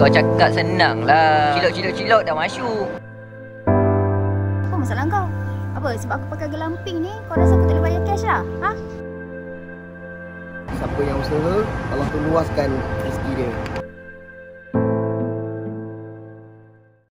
Kau cakap senang lah Cilok cilok cilok dah masuk Apa masalah kau? Apa sebab aku pakai gelamping ni Kau rasa aku tak boleh bayar cash lah? Ha? Siapa yang usaha Allah tu luaskan rezeki dia